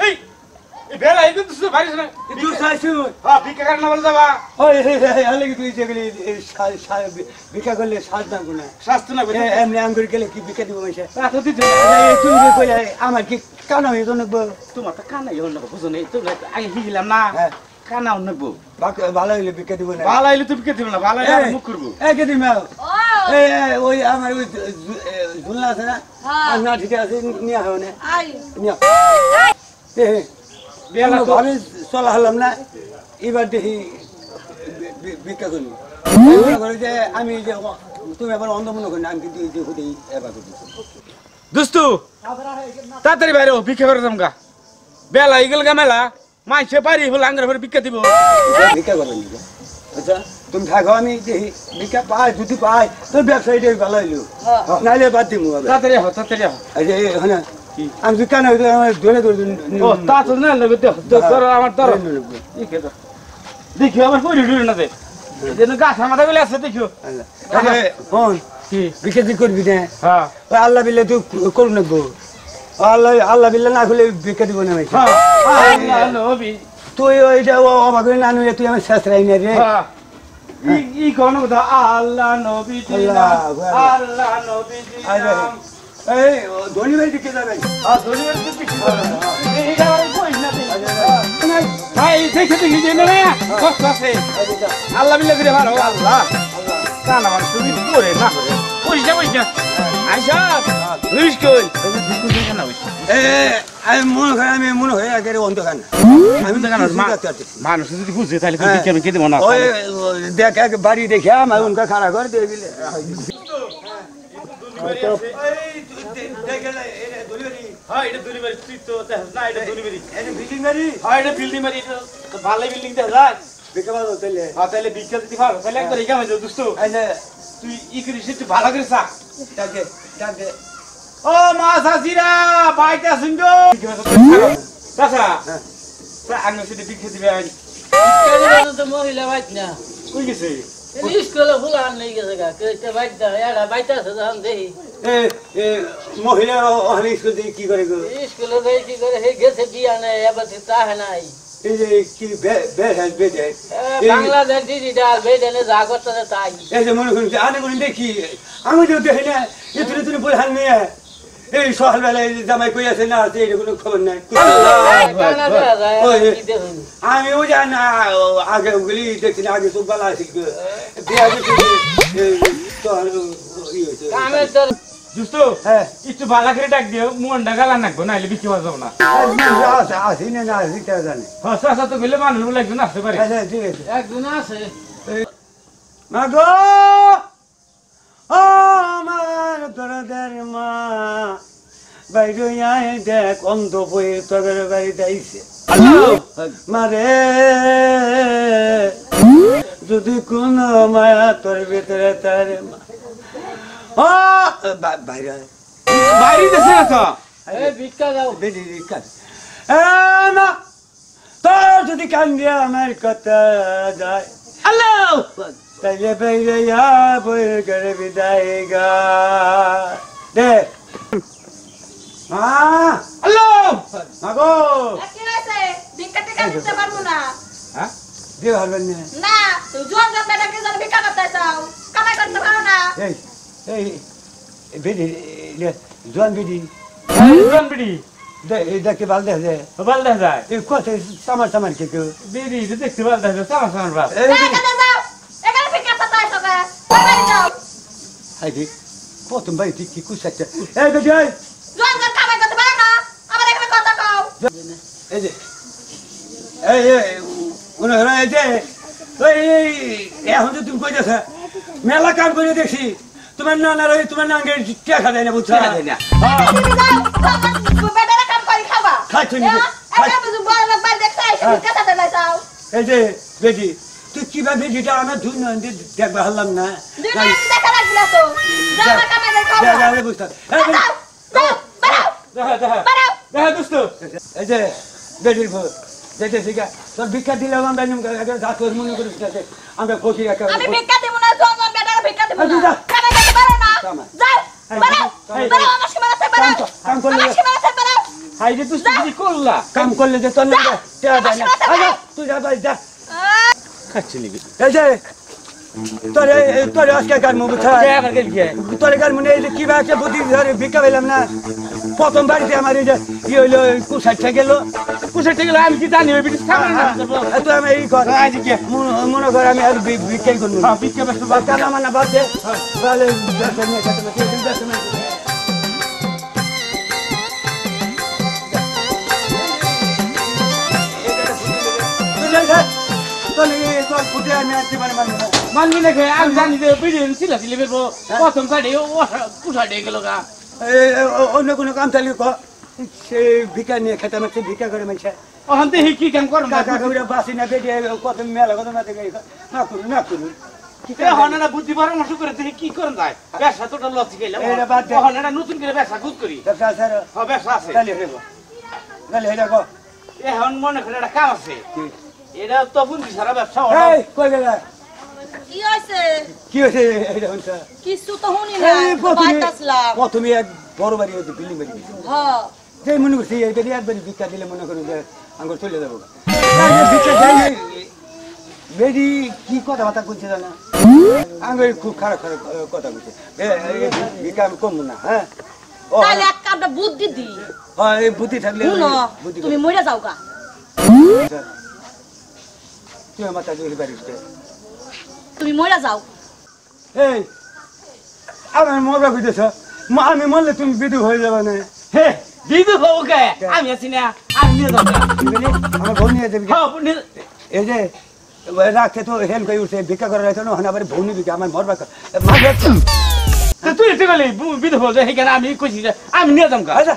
এই বেলা বাইরে তুই চাইছু হ্যাঁ ভিক্ষা কাটনা বলে যাবা? ওই হলে কি তুই যেগুলি ভিক্ষা করলে সাজ না গুনা শাস্তি না বুঝে এমনি আঙ্গুর গেলে কি ভিক্ষা দিব এত দিতে তুমি যে কই আমার কি কানা হয়ে তো নেব? তোমার তো কানা ইহল না বুঝো নেই? তুমি আগে না। হ্যাঁ। কানা অন্যকবো ভালো হইলে ভিক্ষা দিব না। ভালো কে দিব না ভালো মুখ করব। কে ওই আমার ওই ঝুলনা আছে না? হ্যাঁ। আর না ঠিক আছে নিয়ে হবে না আই নিয়ে বেলা তো ভাবে চলা হলাম না এবার দেখি ভিক্ষা করি যে আমি যে তুমি এবার অন্ধ মনে করি না আমি কিন্তু এবার করি দুস্তু তাড়াতাড়ি বাইরে ভিক্ষা করে জমকা বেলা ইগল গা মেলা। মাইসে পারি হল আঙ্গার ভিক্ষা দিব। ভিক্ষা করবেন আচ্ছা। তুমি থাকো আমি দেখি ভিক্ষা পাই যদি পাই তোর ব্যবসায়ীটাই ভালো হইল। নাইলে বাদ আবার। তাড়াতাড়ি হো তাড়াতাড়ি হো এখানে আমি ভিক্ষা না হইলে আমার ধরে ধরে ও তা তো না নেবে তো আমার ধরো দেখিও আমার পরি ডুরে না দে যেন গাছ মাথা গুলো আছে দেখিও ফোন কি করবি না হ্যাঁ আল্লাহ বিল্লে তুই না গো আল্লাহ আল্লাহ বিল্লে না খুলে ভিক্ষা দিব না ভাই তুই ওইটা অবাক না তুই আমার শেষ রাই না রে ই কোন কথা আল্লাহ নবী আল্লাহ, আল্লাহ। আল্লাহ নবী আরে, এই ধনী ভাই দিকে যাবেন আর দুনিয়ার তো কিছু করে এইটা আর না ভাই দেখে দেখি যে না কষ্ট আছে। আল্লাহ বিল্লাহ করে ভালো। আল্লাহ। না মানে তুমি করে না করে কইস না কইস এ আমি মনে হয় আমি মনে হয় একেবারে অন্ধকার না। আমি তো মানুষ যদি বুঝে তাহলে হ্যাঁ। কি কেন কে দেবো না দেখ বাড়ি দেখে আমার উনকা খাড়া করে দিয়ে দিলে। ভালো বিল্ডিং দেখ যায় তাহলে হ্যাঁ। দিতে পারো তাহলে একবার এখানে যাও দোস্ত আচ্ছা তুই ই করিস ভালো করে চা ডাকে ডাকে। ও মা সাসিরা বাইটা শুনছো চাচা আগে সেটা বিকে দিবে মহিলা বাইত না কই গেছে মহিলা কি করে গেছে বিয়া নেই, এবার তাহে নাই। এই যে কি বের হাস বেজে এ, বাংলাদেশ ডিজিটাল বেদেনে যা করতেছে তাই এই যে মনে করুন আনে করুন দেখি আমি তো দেখি না এ তুমি তুমি বলে হান নিয়ে এই সকালবেলায় জামাই কই আছে না আছে এটা কোনো খবর নাই কানা দেখা যায় ওই, কি দেখুন আমি ও জানি না ও আগে ওগুলি দেখছি না আগে তো বেলা আছে দোস্ত হ্যাঁ। একটু করে ডাক দিও মন ডাকালা নাকবো নাইলে বিক্রি হওয়া যাব না আছে আসি না না আসি কেউ জানে। হ্যাঁ তো গেলে মানুষ বলে একজন আসতে পারে। আচ্ছা ঠিক আছে। একজন আছে। মা গো ও আমার দরদের মা। বাইরে আয় দেখ অন্ধ বই তোর বাড়িতে আইছে। মারে। যদি কোন মায়া তোর ভিতরে তার মা। বাইরে। বাইরে দেশে না তো এ ভিক্ষা দাও। কাজ এ না। তোর যদি কান দিয়ে আমার কথা যায়। আল্লাহ তাইলে বাইরে যা বই করে বিদায় গা। দে। মা। আল্লাহ মাগো কি হয়েছে ভিক্ষা টিকা দিতে পারব না। হ্যাঁ? দিয়ে ভাববেন না। না তুই জোয়ান জোয়ান বেটাকে যেন ভিক্ষা করতে চাও। কামাই করতে পারো না। এই এই বেরি জোয়ান বেরি কোন বিড়ি? দেখতে ভালো দেখে ভালো দেখা যায়? এই কথা সামার সামার কে কেউ? বিড়ি তো দেখতে ভালো দেখা যায় সামা সামার ভালো এই না, এখানে যাও এখানে ভিক্ষা করতে আসো কে বাড়ি যাও। হাই রে প্রথম ভাই ঠিক কি কুসাচ্ছে এই বেটি এই। জোয়ান জোয়ান কামাই করতে পারো না? আমার এখানে কথা কও। এই যে এই এই এই যে এই এখন যে তুমি কইতেছ মেলা কাম করে দেখছি। তোমার নানার ওই তোমার নাঙ্গে টেকা দেয় না বুঝছ টাকা দেয় না। তুমি যাও জোয়ান বেটারা কাম করে খাবা খাইছো নি? একা বুঝু বড় লোক বাড়ি দেখতে আইসো ভিক্ষা করতে না যাও এই যে বেটি তুই কীভাবে যেটা আমার দুই নন্দী দেখবা হারলাম না দুই মিনিট দেখা লাগবে তো যাও আমার কামাই করে খাও যা, যা, আমি বুঝতাম এই বেটি, যাও যাও বাড়াও দেখা দেখা বাড়াও দেখা দোস্ত এই যে বেটির বউ দেখে ঠিক আছে তোর ভিক্ষা দিলাম আমরা তোর মনে করিস না যে আমরা ফকির একা আমি ভিক্ষা দিব না জোয়ান জোয়ান বেটারা ভিক্ষা দিব আচ্ছা, না যাও বাড়াও বাড়াও আমার সীমা আছে বাড়াও কাম কর- কাম করলে- আমার সীমা আছে হাই যে তুই কি করলা? কাম করলে যে তোর না টেয়া দেয় না। তুই যা বাড়ি যা। খাচ্ছি নিবি এই যে তোরে তোরে আজকে কে আবার তোরে গান মনে এই কি ভাবে বুদ্ধি ধরে ভিক্ষা পেলাম না? প্রথম বাড়িতে আমার এই যে কি হইল কুসাইটা গেল। কুসে ঠিক আমি কি জানি ওই বিটিস খাবার না? তুই আমি এই কর মনে- মনে কর আমি আর ভিক্ষাই করব হ্যাঁ বিকে বেশ বা কালা মানা বাদ থাক। তোর ফুটে আমি আর জীবনে মানবো না। মানবি না খেয়ে আমি জানি যে বিড়ি ছিল ছিল বেরবো প্রথম সাইডে ও কুসা ডে গেল গা। অন্য কোনো কাম চালিয়ে কর সে ভিক্ষা নিয়ে খেতে পারছি ভিক্ষা করে মাইছে ওখান থেকে কি কাম করব? কাকা কাকুরা বাসি না বেরিয়ে কত মেলা কত না থেকে না করুন না করুন। বুদ্ধি পরামর্শ করে দেখি কি করেন যায় ব্যবসা তোটা লস গেলাম নতুন করে ব্যবসা করি। হ্যাঁ ব্যবসা আছে। গালি হেব গালি হেলে গো এখন মনে করে একটা কাম আছে। এটা তখন কি সারা ব্যবসা কই গেলা? কি হয়েছে কি হয়েছে এইটা হচ্ছে কিছু তো শুনি না এই প্রথমে এক বড় বাড়ি হচ্ছে বিল্ডিং বাড়ি হ্যাঁ মনে করছি এই বাড়ি একবারই ভিক্ষা দিলে মনে করুন যে আঙ্গুর চলে যাব। ভিক্ষা যাই বেডি কি কথা বার্তা করছে জানা? আঙ্গুর খুব খারাপ খারাপ কথা বলছে। ভিক্ষা আমি কমবো না হ্যাঁ? তাহলে এক কাপটা বুদ্ধি দি। হ্যাঁ, এই বুদ্ধি থাকলে তুমি মরে যাও গা। তুই আমার তাকে রে। তুমি মরে যাও। এই আমার মরবা কইতেছ? আমি মরলে তুমি বিদু হয়ে যাবে না। হে দিদি হব কে? আমি আছি না আমি নিয়ে যাব না। কি? বলি? আমার বোন নিয়ে যাবি হ্যাঁ, এই যে রাখতে তো হেন কই উঠছে ভিক্ষা করে রাখতে না আবার ভৌনি ভিক্ষা আমার মরবা মারবে তুই এসে গেলি বিধ আমি কইছি আমি নিয়ে যাব আচ্ছা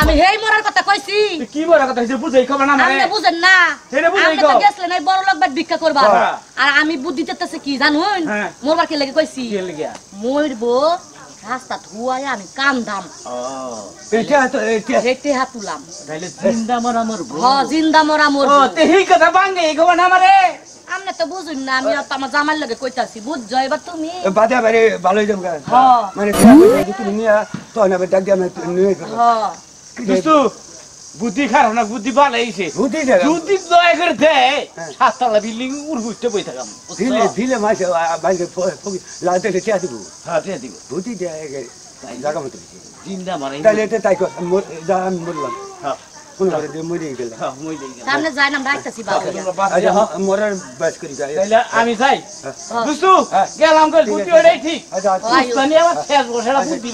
আমি হেই মরার কথা কইছি। কি বড় কথা হয়েছে বুঝাই খবর না মানে আপনি বুঝেন না। সেটা বুঝাই আপনি কও। তো গেছলেন বড় লোক বাদ ভিক্ষা করবা হ্যাঁ। আর আমি বুদ্ধি দিতেছে কি জানুন? হ্যাঁ। মোরবার কে লাগে কইছি? কি লিগা? মরবো রাস্তা ধুয়ায় আমি কান্দাম। এটা তো হেঁটে হাতুলাম তাইলে জিন্দা মরা মরবো। হ জিন্দা মরা মরবো। তে এই কথা এই খবর না আমারে? আপনি তো বুঝুন না আমি আমার জামার লগে কইতাছি। বুঝছ এবার তুমি? বাদে বারে ভালোই যাব হ্যাঁ। মানে তুমি নিয়ে তো না ডাক দিয়ে আমি নিয়ে যাব। দোস্তু বুদ্ধি খারাপ না বুদ্ধি ভালো হয়েছে বুদ্ধি যদি দয়া করে দেয় সাততলা বিল্ডিং উড়বুঝতে বই থাকাম ভিলে ভিলে মাসে বাইরে লালতে লেটে দিব। হ্যাঁ ঠিক দিব। বুদ্ধি দেয় জায়গা মতো জিন্দা মারা তাহলে এটা তাই কর মর- যা আমি মরলাম। হ্যাঁ। মনে করে যে মরে গেলাম হ্যাঁ মই দেই সামনে যাই না রাখতেছি বাবু। আচ্ছা হ্যাঁ, মরার বাস করি যাই তাইলে আমি যাই। হ্যাঁ। হ্যাঁ। গেলাম গেল বুদ্ধি ওটাই ঠিক। আচ্ছা আচ্ছা। আমার শেষ বুদ্ধি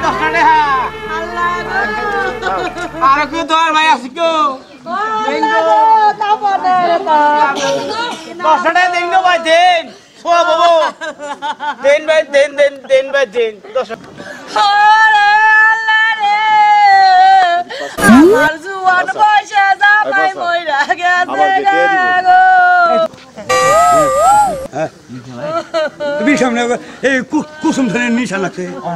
দশটা টাকা আল্লাহ। গো। আর কেউ দর ভাই আছে কেউ দশটা টাকা দিন ভাই দেন। সোয়া বাবু দেন ভাই দেন দেন দেন ভাই দেন। দশ ওরে আল্লাহ রে। আমার জুয়ান বয়সে জামাই মইরা গেছে তুমি সামনে এই কুসুম ধরে নিশা লাগছে গো।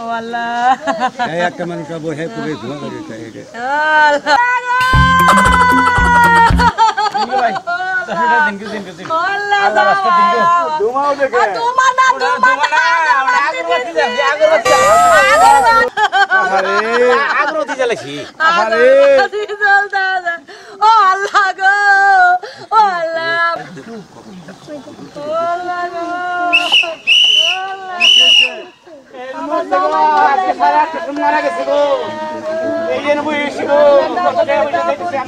ও আল্লাহ। এই একটা মানুষ বসে খুবই ধোয়া করে। ভাই। আগরবাতি জ্বলতে আছে। ও আল্লাহ গো ও আল্লাহ ও আল্লাহ গো আজকে সারা কিশোর মারা গেছে গো এই জন্য বইছি গো কত টাকা পয়সা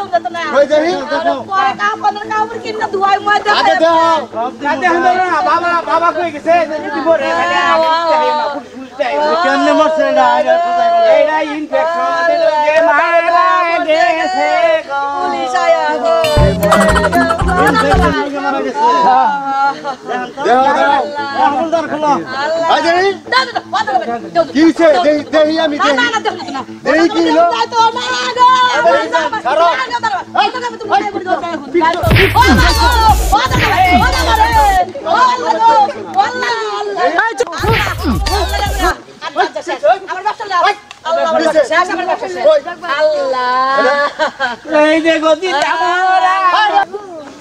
না না না পরে বন্ধ কাপড় কিনে ধুয়াই না বাবা বাবা কই গেছে না কেমনে মরছে এটা? গেল? এইটা ইনফেকশন আল্লাহ। এই যে গতি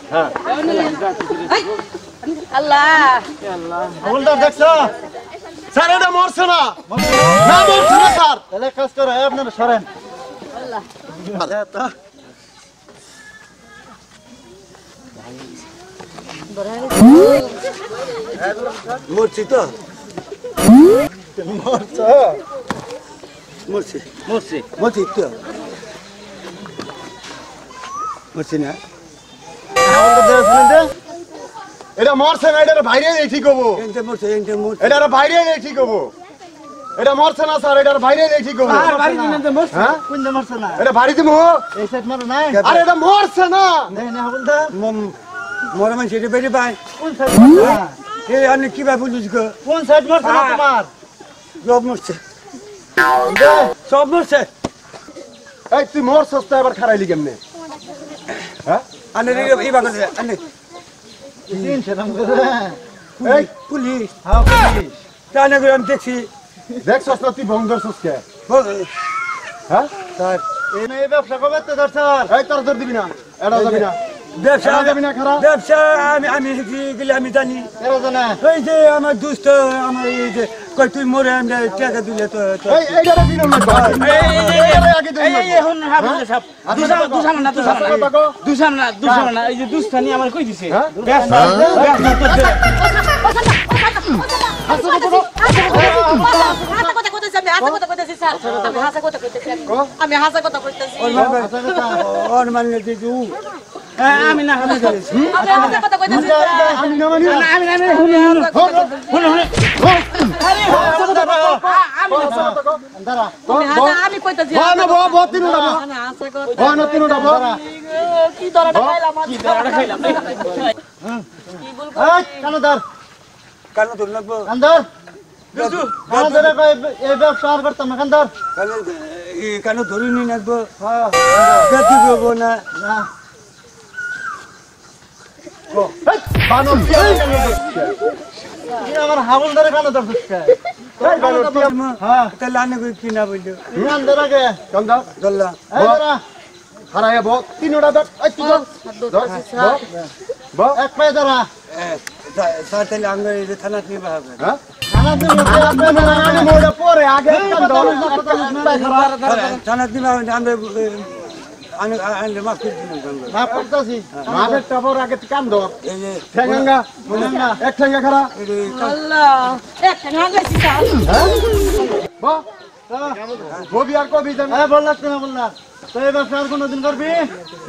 আমরা আল্লাহ হাবলদার দেখছো? স্যার এটা মরছে না না মরছে না স্যার তাহলে এক কাজ করো এই আপনারা সরেন আরে তা মরছি তো মরছে মরছি মরছে মরছি তো মরছি না এটা মরছে না এটা বাইরে এই ঠিক হব। এটা বাইরে এই ঠিক হব। এটা মরছে না স্যার এটা বাইরে এই ঠিক হব। হ্যাঁ? এটা বাড়ি দিব এই সাইড মারো নাই আরে এটা মরছে না। মরা মানুষ এটা বেড়ে পায়। কোন সাইড মারছে? আপনি কি ভাই বুঝিস কোন সাইড মারছে না তোমার? সব মরছে। সব মরছে। এই তুই মরছস তো এবার খারাইলি কেমনে? হ্যাঁ? আনে এই বাগান আনে। দিন সেরকম করে এই পুলিশ। হ্যাঁ পুলিশ। জানে করে আমি দেখছি। দেখছস না তুই ভঙ্গ ধরছস কে? ব- হ্যাঁ? স্যার এই মেয়ে ব্যবসা কবে তো ধর স্যার। এই তোর ধর দিবি না। এটা যাবি না। ব্যবসা যাবি না খারাপ। ব্যবসা আমি আমি গেলে আমি জানি। এরা জানে এই যে আমার দুষ্ট আমার এই যে কই তুই মরে আমরা টাকা দিলে তো এই এইটা দিন লাগবে এইটারে আগে দিন এই এই এখন হাবুল সাহেব দুসাম দুসাম না দুসাম না দুসাম না দুসাম না এই যে দুস্তানি আমার কই দিছে? হ্যাঁ? ব্যস্ত তো আমি হাসা কথা কইতেছি। ওর ওর হ্যাঁ, আমি না আমি আমি হাসা কথা কইতেছি আমি না মানি না আমি না আমি না না না না। এই ব্যবসা আর করতাম না কান ধর না না কি কি আমার কানো ধর দিচ্ছে এই বানর কি হ্যাঁ তাহলে আনে করে কি না বলল কান ধর গন্ধা গল্লা এই ধরা হারায় থানা হ্যাঁ নিয়ে আমরা মাফ করতেছি। মাপের টাপর আগে কান ধর। ঠেঙ্গা এক ঠেঙ্গা খারা। এই যে আল্লাহ একটা গাঙ্গাইছি স্যার বহ। ববি আর কবি হ্যাঁ বললাস কেন বললাস? তো এই ব্যবসা আর কোনোদিন করবি?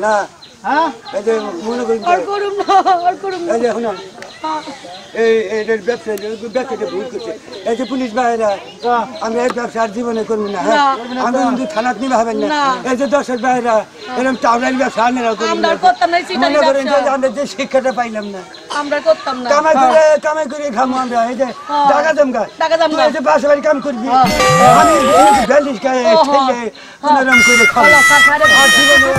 না। হ্যাঁ? মনে করি আর করুম না আর করুম না। এই যে ব্যবসা ব্যবসাটা ভুল করছে। এই যে পুলিশ ভাইরা আমি এই ব্যবসা আর জীবনে করব না হ্যাঁ? আমি কিন্তু থানাত নিবে হবেন না। এই যে দর্শক ভাইরা এরকম টাউনারি ব্যবসা এই সিটারি মনে করেন যে আমরা যে শিক্ষাটা পাইলাম না। আমরা করতাম না। কামাই করে কামাই করে খামো আমরা। এই যে টাকা জমগা টাকা জমগা। এই যে বাসা বাড়ি কাম করবি আমি ব্যান্ডিজ খাই ওহো। খেয়ে কোনোরকম করে খাব আর জীবনে